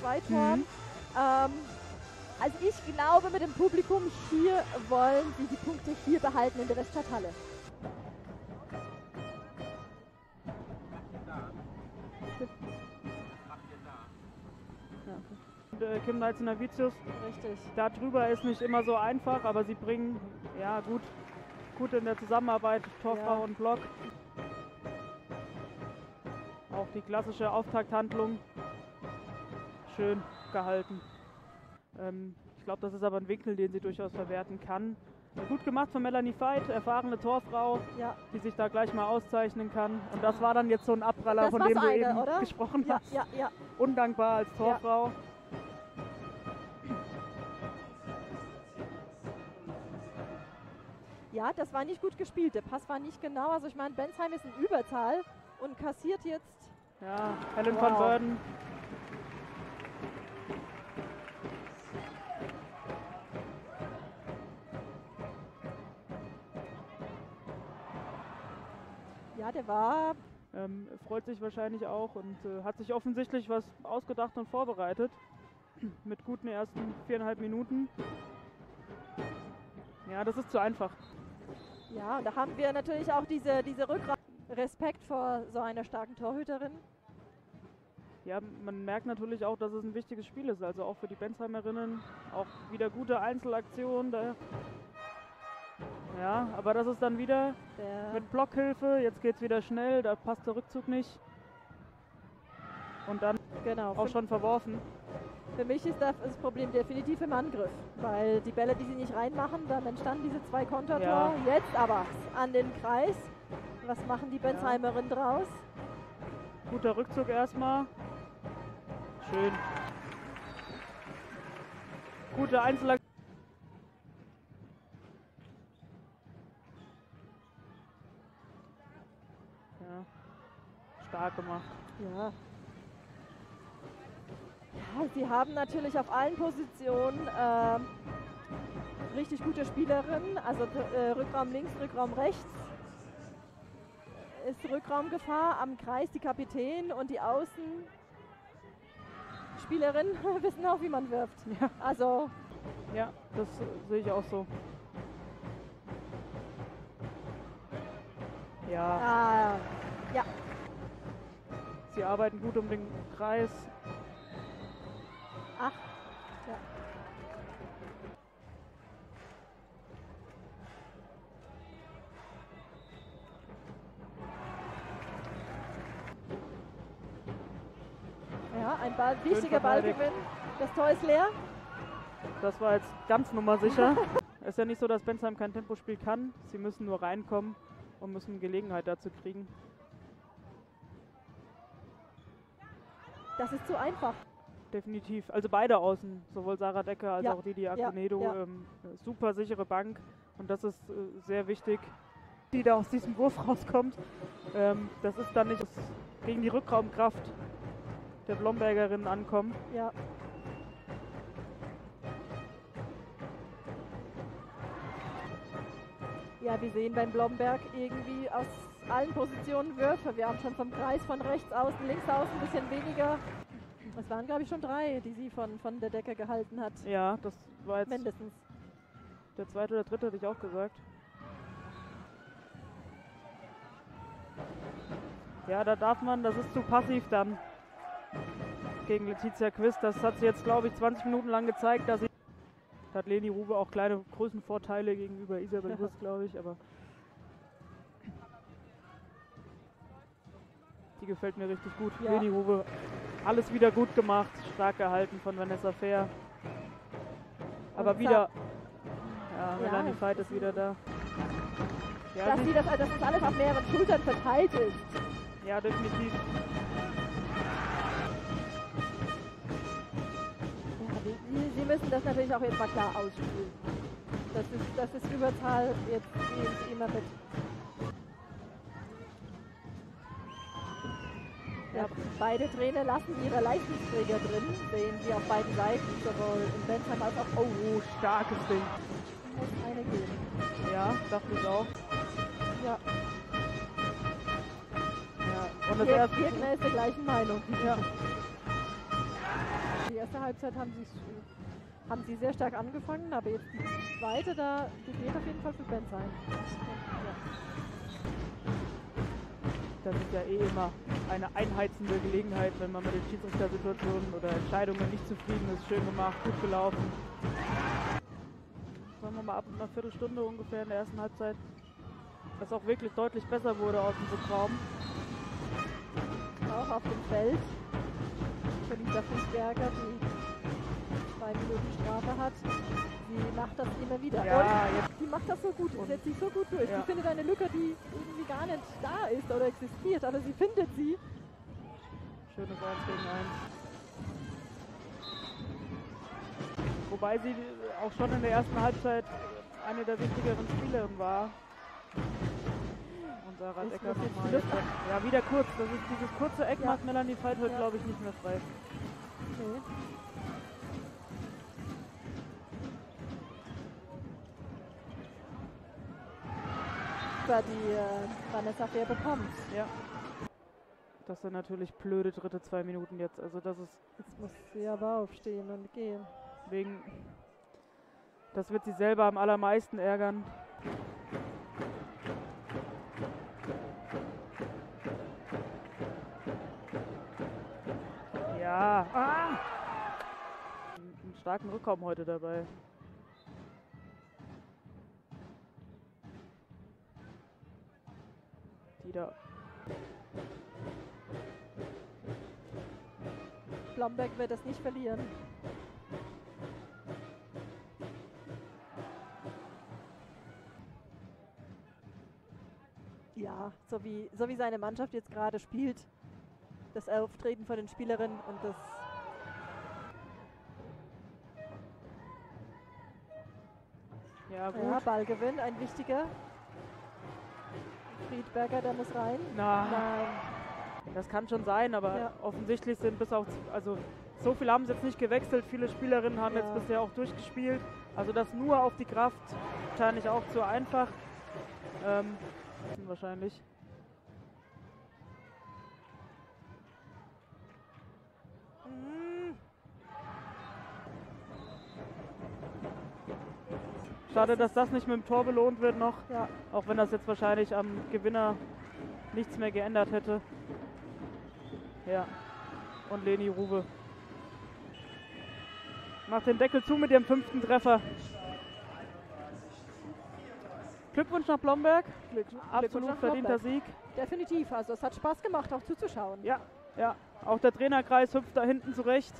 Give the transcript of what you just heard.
zwei Toren. Ähm, also ich glaube, mit dem Publikum hier wollen sie die Punkte hier behalten in der Weststadthalle. Und, Kim Knights Navicius, Richtig. da drüber ist nicht immer so einfach, aber sie bringen, ja gut, gut in der Zusammenarbeit, Torfrau Ja. und Block. Auch die klassische Auftakthandlung schön gehalten. Ähm, ich glaube, das ist aber ein Winkel, den sie durchaus verwerten kann. Gut gemacht von Melanie Veit, erfahrene Torfrau, Ja, die sich da gleich mal auszeichnen kann. Und das war dann jetzt so ein Abpraller, Das von dem du eine, eben oder? gesprochen ja, hast. ja, ja. Undankbar als Torfrau. Ja, das war nicht gut gespielt. Der Pass war nicht genau. Also ich meine, Bensheim ist in Überzahl und kassiert jetzt. Ja, Helen Wow. van Beurden. Ja, der war. Ähm, freut sich wahrscheinlich auch und äh, hat sich offensichtlich was ausgedacht und vorbereitet. Mit guten ersten viereinhalb Minuten. Ja, das ist zu einfach. Ja, und da haben wir natürlich auch diese, diese Rückgrat. Respekt vor so einer starken Torhüterin. Ja, man merkt natürlich auch, dass es ein wichtiges Spiel ist. Also auch für die Bensheimerinnen. Auch wieder gute Einzelaktionen. Da. Ja, aber das ist dann wieder Der, mit Blockhilfe. Jetzt geht es wieder schnell. Da passt der Rückzug nicht. Und dann genau. auch schon verworfen. für mich ist das, das Problem definitiv im Angriff. Weil die Bälle, die sie nicht reinmachen, dann entstanden diese zwei Kontertor. Ja. Jetzt aber an den Kreis. Was machen die Bensheimerinnen draus? Guter Rückzug erstmal. Schön. Gute Einzelaktion. Ja. Stark gemacht. Ja. Sie haben natürlich auf allen Positionen ähm, richtig gute Spielerinnen. Also äh, Rückraum links, Rückraum rechts. Ist Rückraumgefahr am Kreis die Kapitän und die Außenspielerinnen wissen auch, wie man wirft. Ja. Also Ja, das äh, sehe ich auch so. Ja, ah, ja, sie arbeiten gut um den Kreis. Ach, ja. Ja, ein Ball, wichtiger. Ballgewinn. Das Tor ist leer. Das war jetzt ganz nummersicher. Es ist ja nicht so, dass Bensheim kein Tempospiel kann. Sie müssen nur reinkommen und müssen Gelegenheit dazu kriegen. Das ist zu einfach. Definitiv. Also beide außen, sowohl Sarah Decker als Ja, auch Didi ja, Akunedo. ja. Ähm, super sichere Bank und das ist äh, sehr wichtig, die da aus diesem Wurf rauskommt. Ähm, das ist dann nicht gegen die Rückraumkraft der Blombergerinnen ankommen. Ja. Ja, wir sehen beim Blomberg irgendwie aus allen Positionen Würfe. Wir haben schon vom Kreis von rechts außen, links außen ein bisschen weniger. Es waren, glaube ich, schon drei, die sie von, von der Decke gehalten hat. Ja, das war jetzt Mindestens. der zweite oder dritte, hätte ich auch gesagt. Ja, da darf man, das ist zu passiv dann gegen Letizia Quist. Das hat sie jetzt, glaube ich, 20 Minuten lang gezeigt, dass sie. Da hat Leni Rube auch kleine Größenvorteile gegenüber Isabel Wurst, glaube ich, aber. Die gefällt mir richtig gut. Ja. Leni Rube, alles wieder gut gemacht, stark gehalten von Vanessa Fair. Aber wieder. Ja, Ja, Melanie es Veit ist wieder da. Ja, Dass, sie- sie das, dass das alles auf mehreren Schultern verteilt ist. ja, definitiv. Ja, die, die, sie müssen das natürlich auch jetzt mal klar ausspielen. Das ist, das ist Überzahl, jetzt sie immer mit. Ja, beide Trainer lassen ihre Leistungsträger drin, sehen sie auf beiden Seiten, sowohl in Bensheim als auch, oh, Oh, starkes Ding. muss eine gehen. Ja, dachte ich auch. Ja, Ja, und das erste. Ist der gleichen Meinung. Ja. Die erste Halbzeit haben sie haben sie sehr stark angefangen, aber jetzt die zweite da, die geht auf jeden Fall für Bensheim. Ja. Das ist ja eh immer eine einheizende Gelegenheit, wenn man mit den Schiedsrichtersituationen oder Entscheidungen nicht zufrieden ist. Schön gemacht, gut gelaufen. Sagen wir mal ab einer Viertelstunde ungefähr in der ersten Halbzeit, dass auch wirklich deutlich besser wurde aus dem Rückraum. Auch auf dem Feld. Felisa Fußberger, die zwei Minuten Strafe hat. Sie macht das immer wieder. Ja, und die macht das so gut, Und- setzt sich so gut durch. Ja. Sie findet eine Lücke, die irgendwie gar nicht da ist oder existiert, aber sie findet sie. Schönes 1 gegen 1. Wobei sie auch schon in der ersten Halbzeit eine der wichtigeren Spielerinnen war. Und Sarah Decker nochmal. Ja, wieder kurz. Das ist dieses kurze Eck Ja. macht Melanie Veit heute, glaube ich, nicht mehr frei. Nee. Über die äh, Vanessa Fair bekommt. Ja. Das sind natürlich blöde dritte zwei Minuten jetzt. Also das ist Jetzt muss sie aber aufstehen und gehen. wegen. Das wird sie selber am allermeisten ärgern. Ja. Ah! Einen einen starken Rückraum heute dabei. Die da. Blomberg wird es nicht verlieren. Ja, so wie, so wie seine Mannschaft jetzt gerade spielt, das Auftreten von den Spielerinnen und das Ja, gut. ja, Ballgewinn, ein wichtiger. Friedberger, der muss rein. Na, Nein, Das kann schon sein, aber Ja. offensichtlich sind bis auf, also so viele haben sie jetzt nicht gewechselt. Viele Spielerinnen haben Ja. jetzt bisher auch durchgespielt. Also das nur auf die Kraft wahrscheinlich auch zu einfach. Ähm, wahrscheinlich. Mm, Schade, dass das nicht mit dem Tor belohnt wird noch. ja, Auch wenn das jetzt wahrscheinlich am Gewinner nichts mehr geändert hätte. Ja. Und Leni Ruwe. Macht den Deckel zu mit ihrem fünften Treffer. Glückwunsch nach Blomberg. Glückwunsch Absolut nach verdienter Blomberg. Sieg. Definitiv, also es hat Spaß gemacht, auch zuzuschauen. Ja, ja. Auch der Trainerkreis hüpft da hinten zurecht.